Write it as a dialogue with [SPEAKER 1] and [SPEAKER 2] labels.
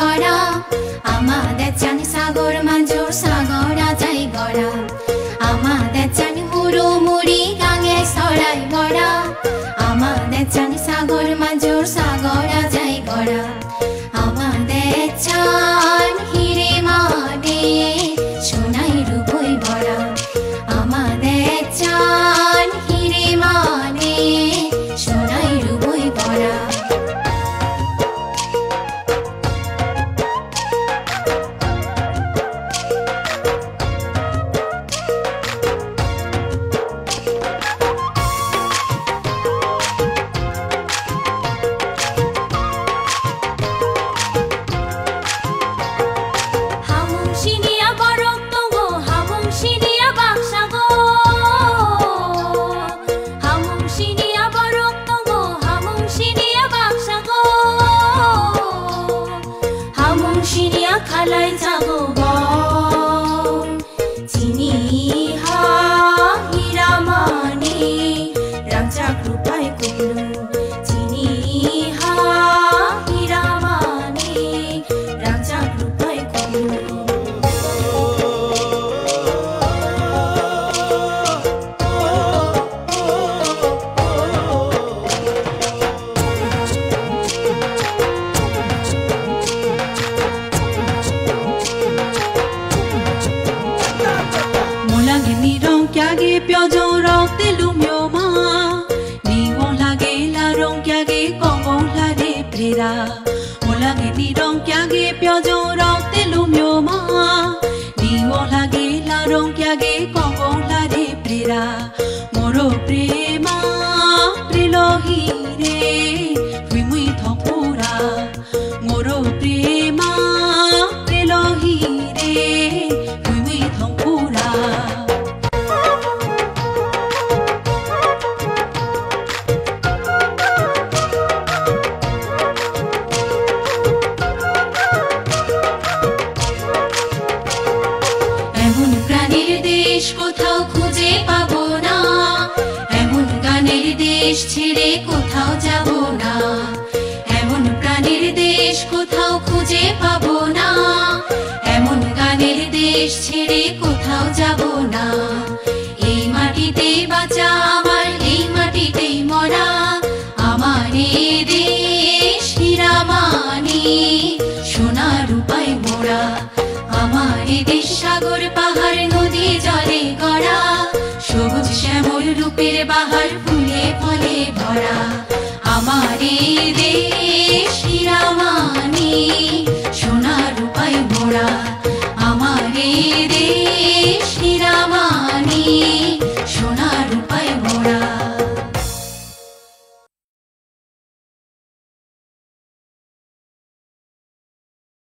[SPEAKER 1] গড়া আমাদের জানি সাগর, মাঝোর সাগরা যাই গড়া আমাদের জানি মুড়ো মুড়ি, গাঙে, সরাই গড়া আমাদের জানি সাগর, মাঝোর সাগরা যাই গড়া আমাদের চা হামুংশিনিয়া খালাই
[SPEAKER 2] ပြောကြတော့တေလူမျိုးမနီဝွန်လာကေလာရောင်ကြကေကောင်းကောင်းလာတဲ့ပြေတာမွန်လာငနီရောင်ကြကေပြောကြတော့တေလူမျိုးမနီဝွန်လာကေလာရောင်ကြကေကောင်းကောင်းလာတဲ့ပြေတာမော်ရိုပြေမပြေလိုဟီရေ
[SPEAKER 1] দেশ ছেড়ে কোথাও যাব না। এমন প্রাণীর দেশ কোথাও খুঁজে পাবো না। এমন গানের দেশ ছেড়ে কোথাও যাব না। এই মাটিতেই বাঁচা আমার, এই মাটিতেই মরা। আমার এ দেশ হীরামানি সোনা রূপায় মোড়া আমার দেশ সাগর পাহাড় শ্যামল রূপের বাহার ফুলে ফলে ভরা আমার এ দেশ